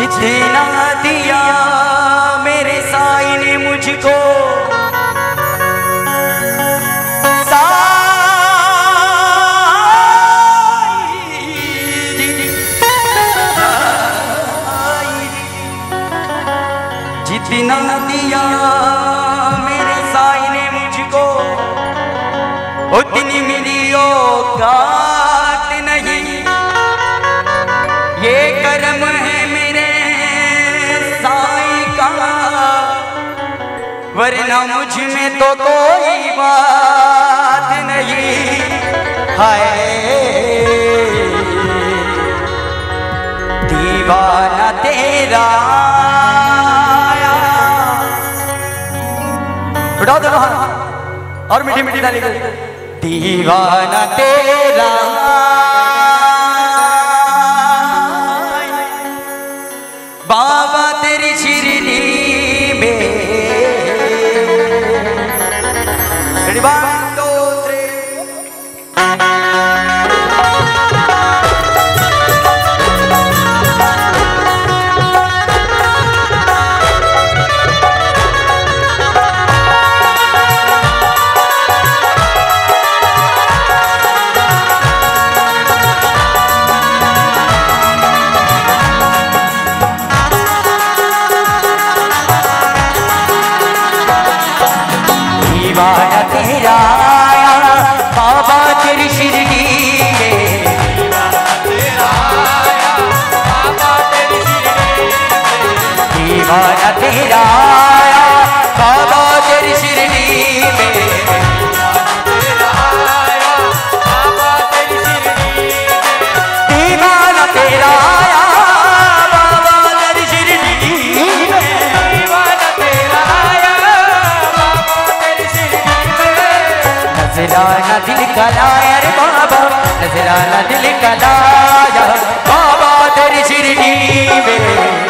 जितना दिया, मेरे साई ने मुझको। जितना दिया, मेरे साई ने मुझको, उतनी मिली औकात नहीं। ये कर्म वरना मुझमें तो कोई बात नहीं। हाय। दीवाना तेरा दोनों और मीठी मीठी डाली दीवाना तेरा नजराना दिल का रे बाबा नजराना दिल का बाबा तेरी शिरडी में।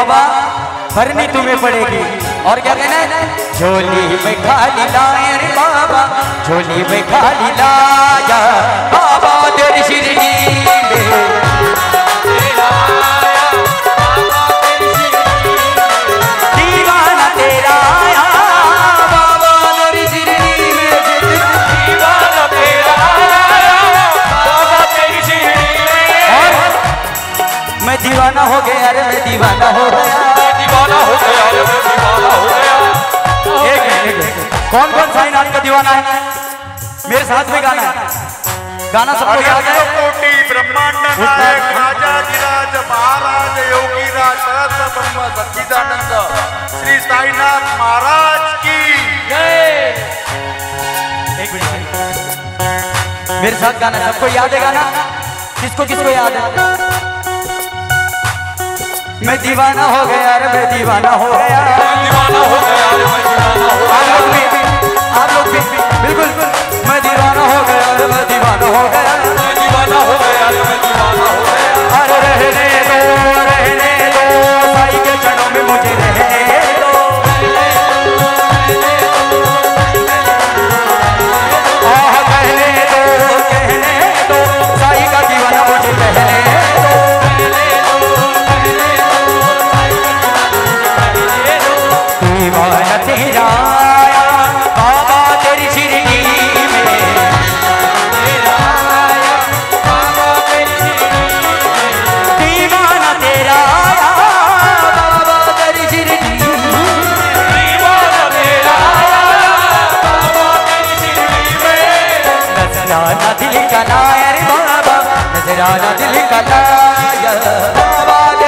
बाबा, भरनी तुम्हें पड़ेगी। और क्या कहना है? झोली में खाली लाए बाबा, झोली में खाली लाया। बाबा, तेरी शिरडी दीवाना हो गया अरे मैं दीवाना हो गया। दीवाना हो गया दीवाना एक मिनट, एक मिनट। कौन कौन साईनाथ का दीवाना है? मेरे साथ में गाना है। गाना सबको याद है। कोटि ब्रह्मांड नायक राजा जिराज महाराज योगी राज सहस्र ब्रह्म सच्चिदानंद। श्री साईनाथ महाराज की। जय एक मिनट। मेरे साथ गाना सबको याद है गाना? किसको किसको याद है? मैं दीवाना हो गया अरे मैं दीवाना हो गया आप लोग भी आप लोग भी बिल्कुल मैं दीवाना हो गया अरे मैं दीवाना हो गया नज़र आना दिल का नायर बाबा नज़र आना दिल का नायर बाबा।